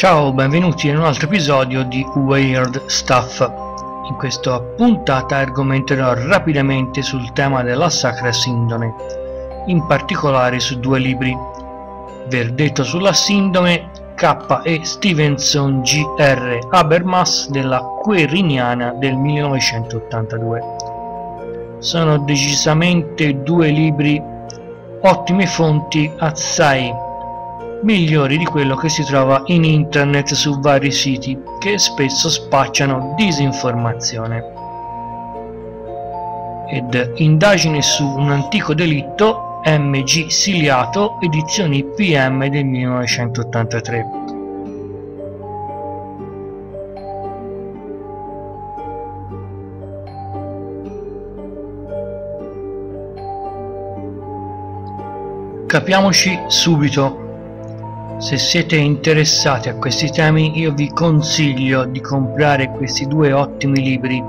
Ciao, benvenuti in un altro episodio di Weird Stuff. In questa puntata argomenterò rapidamente sul tema della Sacra Sindone, in particolare su due libri. Verdetto sulla Sindone K. E. Stevenson G. R. Habermas della Queriniana del 1982. Sono decisamente due libri ottime fonti assai migliori di quello che si trova in internet su vari siti che spesso spacciano disinformazione. Ed indagine su un antico delitto MG Siliato, edizioni PM del 1983. Capiamoci subito se siete interessati a questi temi io vi consiglio di comprare questi due ottimi libri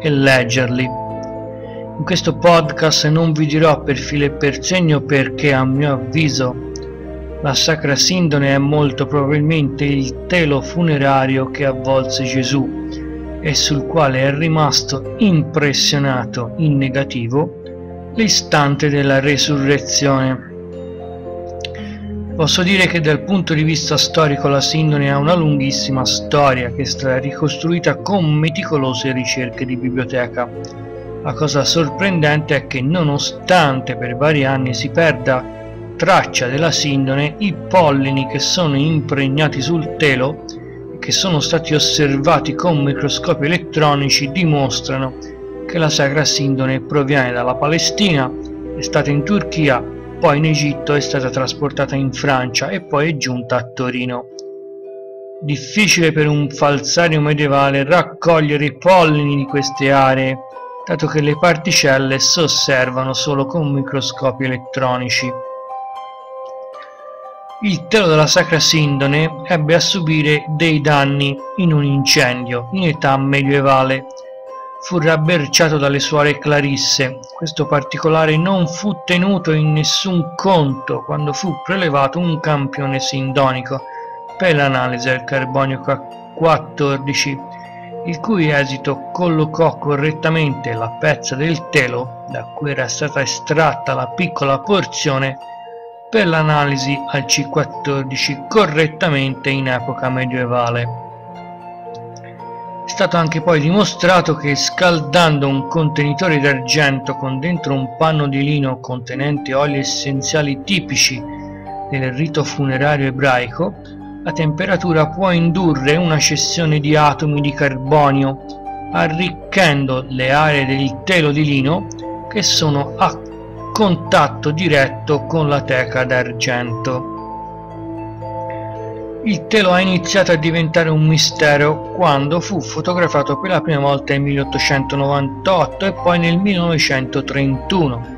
e leggerli. In questo podcast non vi dirò per filo e per segno perché a mio avviso la Sacra Sindone è molto probabilmente il telo funerario che avvolse Gesù e sul quale è rimasto impressionato in negativo l'istante della resurrezione. Posso dire che dal punto di vista storico la Sindone ha una lunghissima storia che è stata ricostruita con meticolose ricerche di biblioteca. La cosa sorprendente è che nonostante per vari anni si perda traccia della Sindone, i pollini che sono impregnati sul telo e che sono stati osservati con microscopi elettronici dimostrano che la Sacra Sindone proviene dalla Palestina, è stata in Turchia poi in Egitto è stata trasportata in Francia e poi è giunta a Torino. Difficile per un falsario medievale raccogliere i pollini di queste aree, dato che le particelle si osservano solo con microscopi elettronici. Il telo della Sacra Sindone ebbe a subire dei danni in un incendio in età medievale fu rabberciato dalle suore Clarisse. Questo particolare non fu tenuto in nessun conto quando fu prelevato un campione sindonico per l'analisi del carbonio 14, il cui esito collocò correttamente la pezza del telo da cui era stata estratta la piccola porzione per l'analisi al C14 correttamente in epoca medievale. Stato anche poi dimostrato che scaldando un contenitore d'argento con dentro un panno di lino contenente oli essenziali tipici del rito funerario ebraico, la temperatura può indurre una cessione di atomi di carbonio, arricchendo le aree del telo di lino che sono a contatto diretto con la teca d'argento. Il telo ha iniziato a diventare un mistero quando fu fotografato per la prima volta nel 1898 e poi nel 1931.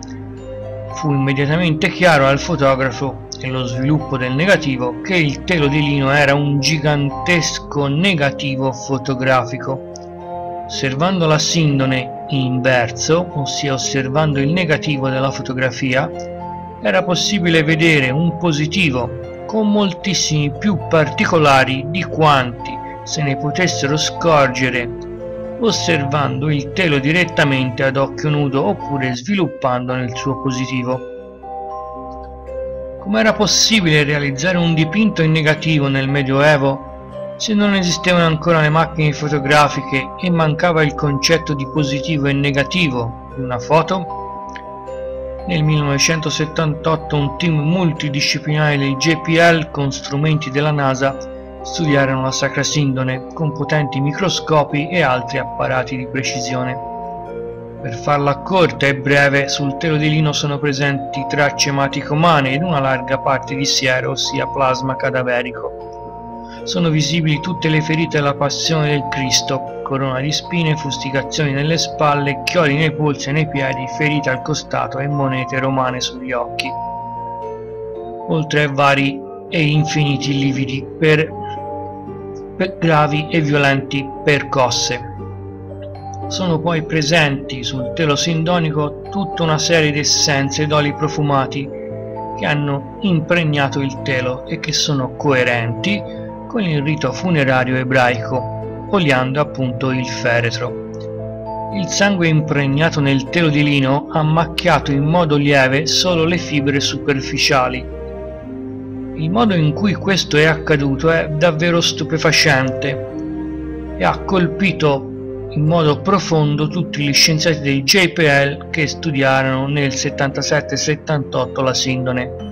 Fu immediatamente chiaro al fotografo nello sviluppo del negativo che il telo di lino era un gigantesco negativo fotografico. Osservando la sindone in verso, ossia osservando il negativo della fotografia, era possibile vedere un positivo con moltissimi più particolari di quanti se ne potessero scorgere osservando il telo direttamente ad occhio nudo oppure sviluppandone il suo positivo. Com'era possibile realizzare un dipinto in negativo nel Medioevo se non esistevano ancora le macchine fotografiche e mancava il concetto di positivo e negativo di una foto? Nel 1978 un team multidisciplinare del JPL con strumenti della NASA studiarono la Sacra Sindone con potenti microscopi e altri apparati di precisione. Per farla corta e breve, sul telo di lino sono presenti tracce ematiche umane ed una larga parte di siero, ossia plasma cadaverico sono visibili tutte le ferite della passione del Cristo, corona di spine, fustigazioni nelle spalle, chiodi nei polsi e nei piedi, ferite al costato e monete romane sugli occhi, oltre a vari e infiniti lividi per, per gravi e violenti percosse. Sono poi presenti sul telo sindonico tutta una serie di essenze ed oli profumati che hanno impregnato il telo e che sono coerenti con il rito funerario ebraico, oliando appunto il feretro. Il sangue impregnato nel telo di lino ha macchiato in modo lieve solo le fibre superficiali. Il modo in cui questo è accaduto è davvero stupefacente e ha colpito in modo profondo tutti gli scienziati del JPL che studiarono nel 77-78 la sindone.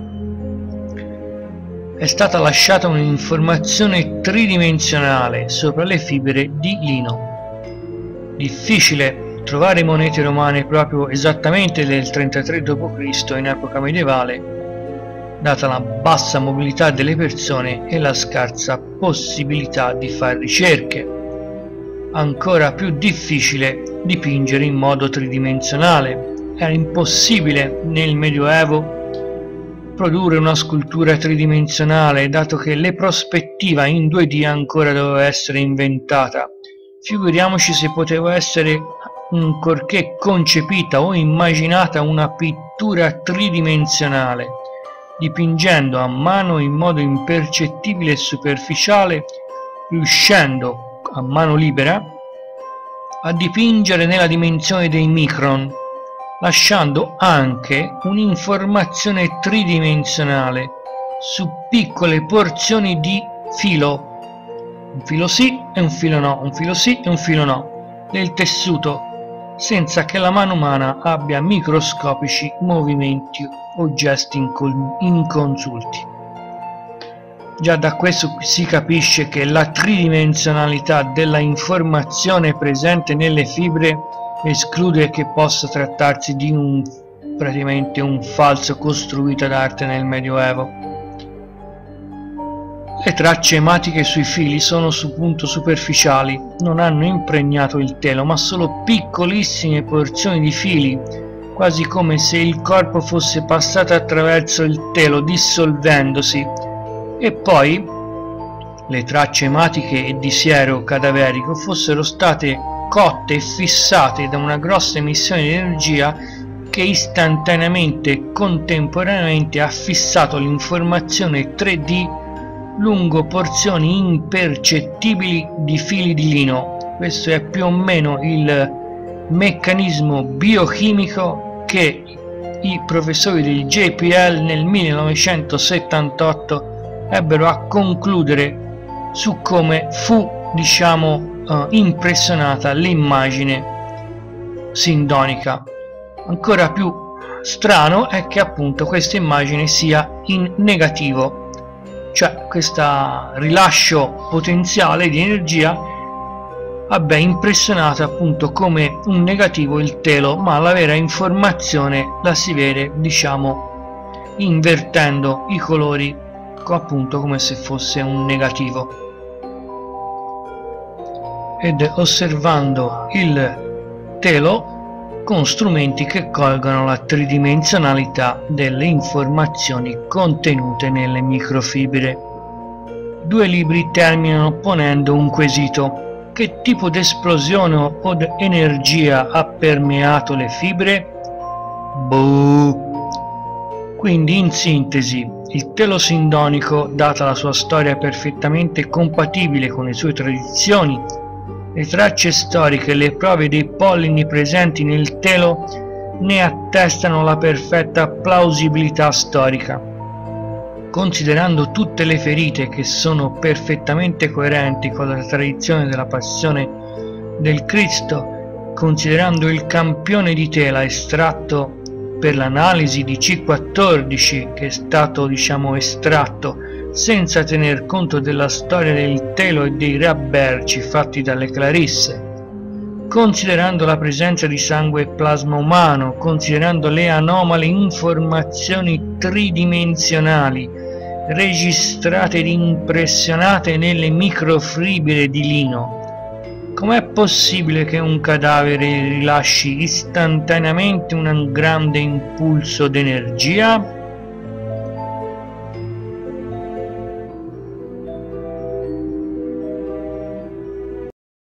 È stata lasciata un'informazione tridimensionale sopra le fibre di lino. Difficile trovare monete romane proprio esattamente del 33 d.C. in epoca medievale, data la bassa mobilità delle persone e la scarsa possibilità di fare ricerche. Ancora più difficile dipingere in modo tridimensionale. Era impossibile nel Medioevo produrre una scultura tridimensionale dato che le prospettiva in 2D ancora doveva essere inventata. Figuriamoci se poteva essere ancorché concepita o immaginata una pittura tridimensionale, dipingendo a mano in modo impercettibile e superficiale, riuscendo a mano libera a dipingere nella dimensione dei micron, lasciando anche un'informazione tridimensionale su piccole porzioni di filo un filo sì e un filo no, un filo sì e un filo no, del tessuto, senza che la mano umana abbia microscopici movimenti o gesti inconsulti. Già da questo si capisce che la tridimensionalità della informazione presente nelle fibre esclude che possa trattarsi di un praticamente un falso costruito d'arte nel Medioevo. Le tracce ematiche sui fili sono su punto superficiali, non hanno impregnato il telo, ma solo piccolissime porzioni di fili, quasi come se il corpo fosse passato attraverso il telo dissolvendosi. E poi le tracce ematiche e di siero cadaverico fossero state cotte e fissate da una grossa emissione di energia che istantaneamente e contemporaneamente ha fissato l'informazione 3D lungo porzioni impercettibili di fili di lino. Questo è più o meno il meccanismo biochimico che i professori del JPL nel 1978 ebbero a concludere su come fu diciamo uh, impressionata l'immagine sindonica. Ancora più strano è che appunto questa immagine sia in negativo cioè questo rilascio potenziale di energia abbia impressionato appunto come un negativo il telo ma la vera informazione la si vede diciamo invertendo i colori appunto come se fosse un negativo ed osservando il telo con strumenti che colgono la tridimensionalità delle informazioni contenute nelle microfibre. Due libri terminano ponendo un quesito. Che tipo di esplosione o energia ha permeato le fibre? Boh. Quindi in sintesi, il telo sindonico, data la sua storia perfettamente compatibile con le sue tradizioni le tracce storiche e le prove dei pollini presenti nel telo ne attestano la perfetta plausibilità storica. Considerando tutte le ferite che sono perfettamente coerenti con la tradizione della passione del Cristo, considerando il campione di tela estratto per l'analisi di C14 che è stato diciamo estratto senza tener conto della storia del telo e dei rabberci fatti dalle clarisse, considerando la presenza di sangue e plasma umano, considerando le anomale informazioni tridimensionali registrate ed impressionate nelle microfibre di lino. Com'è possibile che un cadavere rilasci istantaneamente un grande impulso d'energia?